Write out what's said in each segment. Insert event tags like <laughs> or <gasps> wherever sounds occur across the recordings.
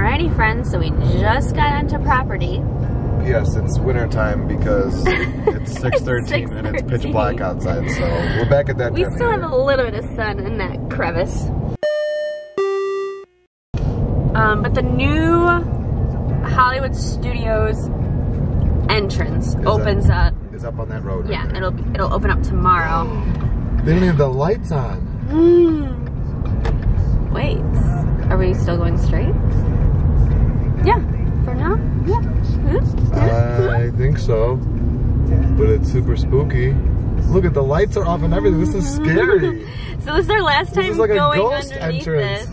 Alrighty, friends, so we just got onto property. Yes, it's winter time because <laughs> it's 6.13 and it's pitch black outside, so we're back at that We still have a little bit of sun in that crevice. Um, but the new Hollywood Studios entrance that- opens up. Is up on that road. Yeah, it'll it'll open up tomorrow. <gasps> They didn't have the lights on. Wait, are we still going straight? Yeah, for now. Yeah. Hmm? I think so. But it's super spooky. Look at the lights are off and everything. This is scary. <laughs> So this is our last time like going underneath entrance. this,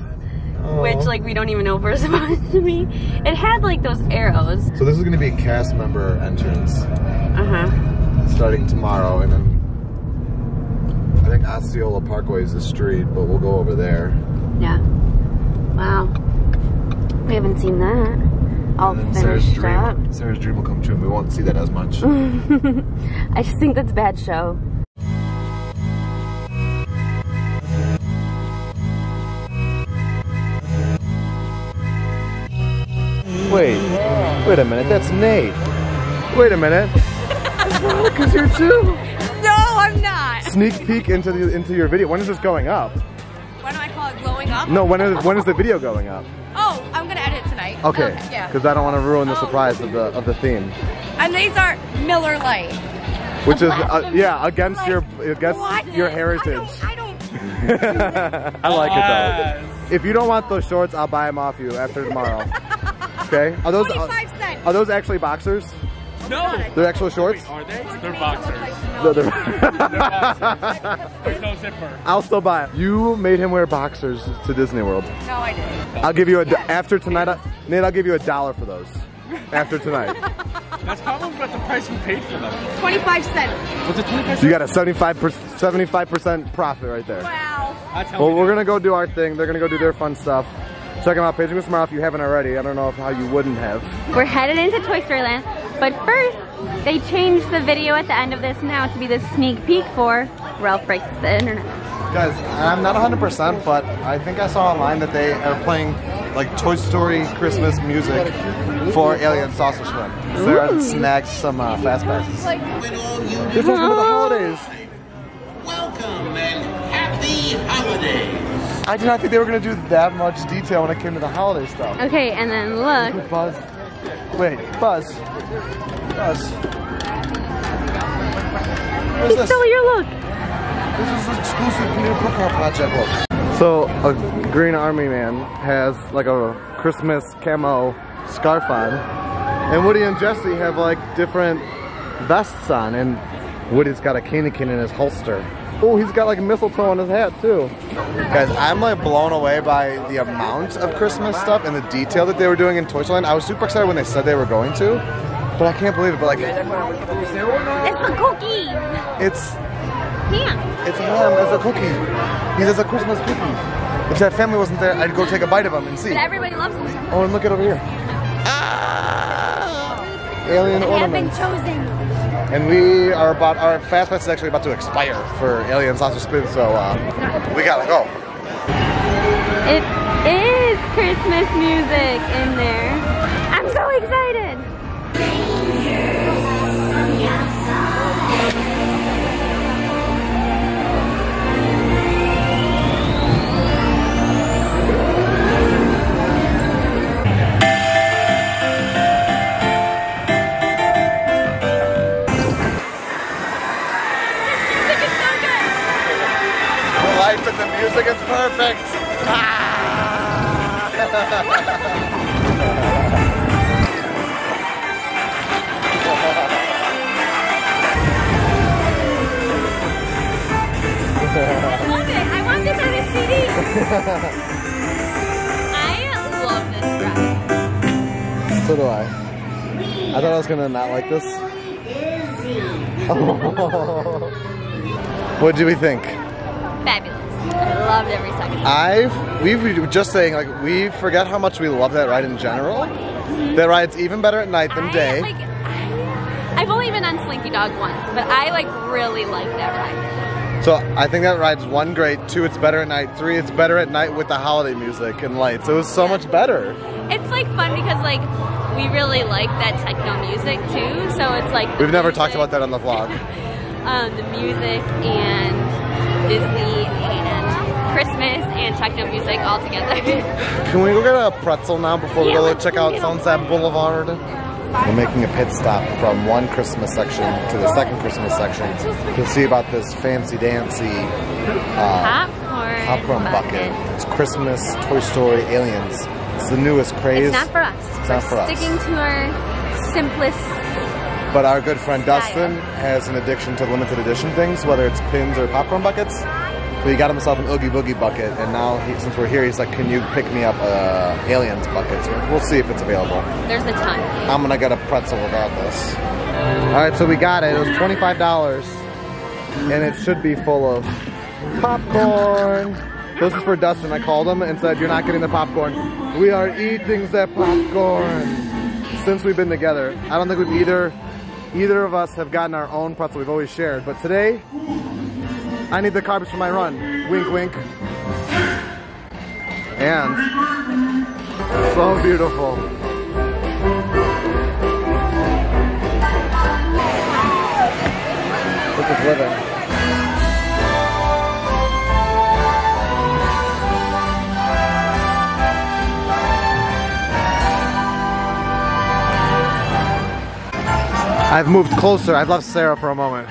Oh. which like we don't even know if we're <laughs> supposed to be. It had like those arrows. So this is gonna be a cast member entrance Uh huh. starting tomorrow, and then I think Osceola Parkway is the street, but we'll go over there. Yeah. Wow. We haven't seen that. All And then Sarah's finished up. Sarah's dream will come true, and we won't see that as much. <laughs> I just think that's bad show. Wait, wait a minute, that's Nate. Wait a minute. <laughs> Veronica's here too. No, I'm not. Sneak peek into the into your video. When is this going up? Why do I call it glowing up? No, when is when is the video going up? I'm gonna edit tonight. Okay, yeah. because I don't want to ruin the Oh. surprise of the of the theme, And these are Miller Lite. which is uh, yeah against your against What? your heritage. I don't. <laughs> I like it though. If you don't want those shorts, I'll buy them off you after tomorrow. <laughs> Okay? Are those uh, 25 cents. are those actually boxers? No. They're actual shorts. Are they? They're boxers. No, they're- <laughs> There's no zipper. I'll still buy it. You made him wear boxers to Disney World. No, I didn't. I'll give you a after tonight. I- Nate, I'll give you a dollar for those after tonight. <laughs> That's probably about the price we paid for them. 25 cents. What's it 25 So you got a 75 75 percent profit right there. Wow. Well, we we're gonna go do our thing. They're gonna go do their fun stuff. Check them out, Paging Mr. Morrow if you haven't already. I don't know if, how you wouldn't have. We're headed into Toy Story Land, but first they changed the video at the end of this now to be the sneak peek for Ralph Breaks the Internet. Guys, I'm not 100%, but I think I saw online that they are playing like Toy Story Christmas music for Alien Saucer Spin. So they're snagged some uh, fast passes. This is for the holidays. Welcome and happy holidays. I did not think they were gonna do that much detail when it came to the holiday stuff. Okay, and then look, Buzz. Wait, Buzz. Buzz. Where's he this? stole your look. This is an exclusive new Pokemon Project look. So a Green Army man has like a Christmas camo scarf on, and Woody and Jesse have like different vests on, and Woody's got a candy cane in his holster. Oh, he's got like a mistletoe on his hat too. Guys, I'm like blown away by the amount of Christmas stuff and the detail that they were doing in Toy Story Land. I was super excited when they said they were going to, but I can't believe it. But like, It's a cookie. it's ham. It's ham as a cookie. He says a Christmas cookie. If that family wasn't there, I'd go take a bite of them and see. But everybody loves them. so Oh, and look at over here. Alien They have been chosen. And we are about, our fast pass is actually about to expire for Alien Saucer Spin, so uh, we gotta go. It is Christmas music in there. Lights and the music is perfect. I love it. I want this on a CD. I love this ride. So do I. I thought I was gonna not like this. what do we think? Fabulous. I loved every second. I've we were just saying like we forget how much we love that ride in general. That ride's even better at night than I, day. like, I, I've only been on Slinky Dog once, but I like really like that ride. So I think that ride's one great, two it's better at night, three it's better at night with the holiday music and lights. It was so much better. it's like fun because like we really like that techno music too. So it's like We've never talked about that on the vlog. <laughs> um, the music and Disney and Christmas and techno music all together. <laughs> Can we go get a pretzel now before we go check out Sunset Boulevard? We're making a pit stop from one Christmas section to the second Christmas section to see about this fancy dancy uh, Popcorn. popcorn bucket. It's Christmas, Toy Story, Aliens. It's the newest craze. It's not for us. It's We're not for us. sticking to our simplest. But our good friend Style. Dustin has an addiction to limited edition things, whether it's pins or popcorn buckets. So he got himself an Oogie Boogie bucket, and now he, since we're here, he's like, "Can you pick me up a Aliens bucket?" So we'll see if it's available. There's a ton. I'm gonna get a pretzel regardless. All right, so we got it. It was twenty-five dollars, and it should be full of popcorn. This is for Dustin. I called him and said, "You're not getting the popcorn. We are eating the popcorn." Since we've been together, I don't think we've either either of us have gotten our own pretzel. We've always shared, but today I need the carbs for my run. Wink, wink. And so beautiful. This is living. I've moved closer. I've left Sarah for a moment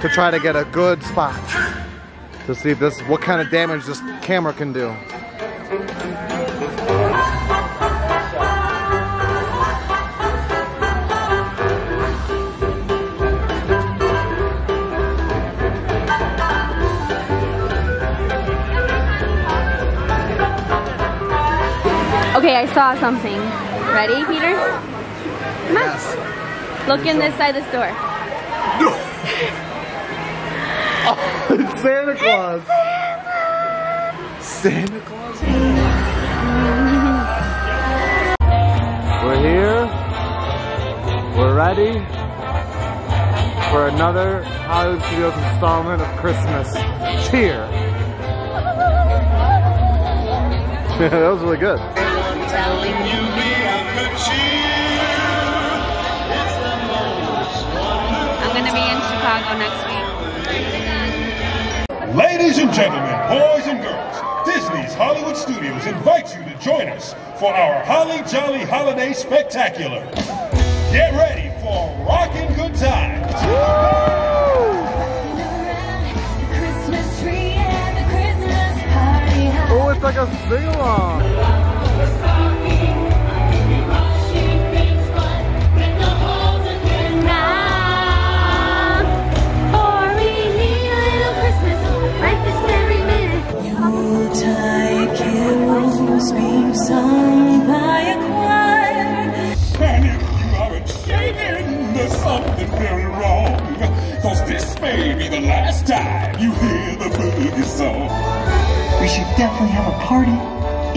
to try to get a good spot to see if this what kind of damage this camera can do. Okay, I saw something. Ready, Peter? Come on. Look in this side of the store. <laughs> It's <laughs> Santa Claus. Santa Claus. We're here. We're ready for another Hollywood Studios installment of Christmas Cheer. <laughs> that was really good. I'm gonna be in Chicago next week. Ladies and gentlemen, boys and girls, Disney's Hollywood Studios invites you to join us for our Holly Jolly Holiday Spectacular. Get ready for rockin' good times. Christmas tree and the Christmas party. Oh, it's like a sing-along. We should definitely have a party.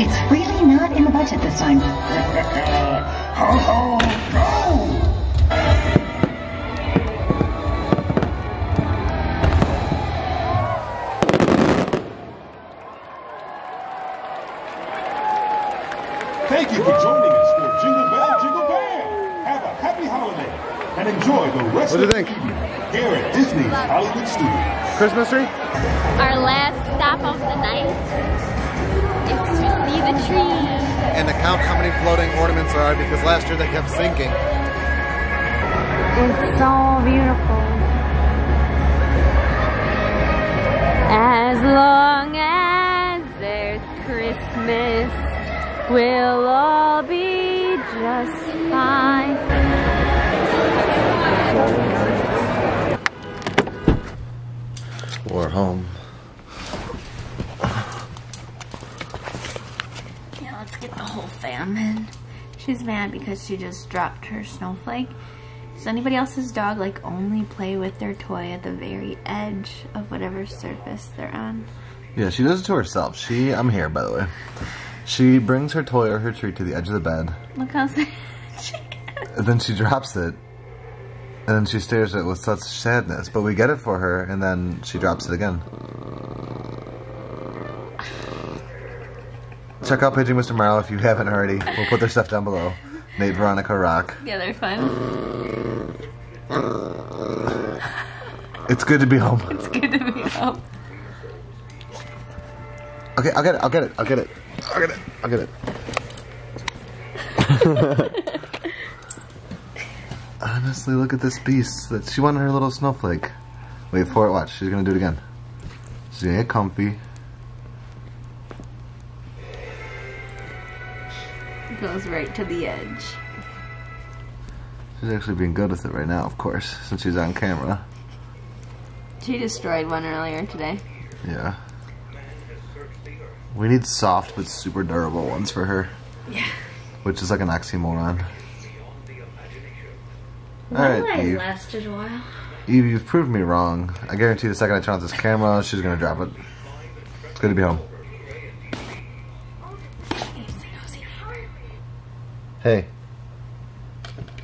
It's really not in the budget this time. <laughs> ho ho go! And enjoy the rest What do of you the think? evening here at Disney's Hollywood Studios. Christmas tree? Our last stop of the night is to see the tree. And to count how many floating ornaments there are because last year they kept sinking. It's so beautiful. As long as there's Christmas, we'll all be just fine. We're home. Yeah, let's get the whole fam in. She's mad because she just dropped her snowflake. Does anybody else's dog like only play with their toy at the very edge of whatever surface they're on? Yeah, she does it to herself. She, I'm here by the way. She brings her toy or her treat to the edge of the bed, Look how <laughs> sad she is. and then she drops it, and then she stares at it with such sadness. But we get it for her, and then she drops it again. check out Paging Mr. Morrow if you haven't already. We'll put their stuff down below. Nate, Veronica, Rock. Yeah, they're fun. It's good to be home. It's good to be home. Okay, I'll get it. I'll get it. I'll get it. I'll get it. I'll get it. <laughs> Honestly, look at this beast. That she wanted her little snowflake. Wait for it. Watch. She's gonna do it again. She's gonna get comfy. Goes right to the edge. She's actually being good with it right now, of course, since she's on camera. She destroyed one earlier today. Yeah. We need soft but super durable ones for her. Yeah. Which is like an oxymoron. Alright, life Eve. lasted a while. Eve, you've proved me wrong. I guarantee the second I turn on this camera, she's gonna drop it. It's good to be home. Hey.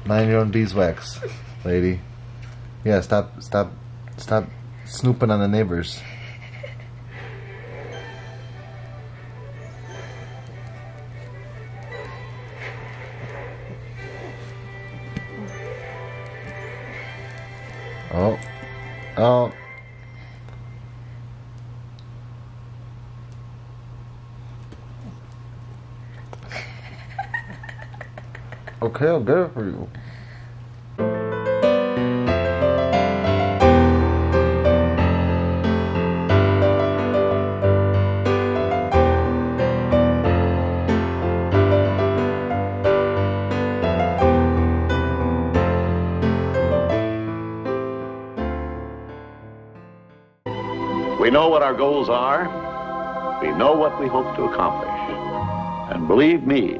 Mind your own beeswax, lady. Yeah, stop, stop, stop snooping on the neighbors. Okay, I'll get it for you. We know what our goals are. We know what we hope to accomplish. And believe me,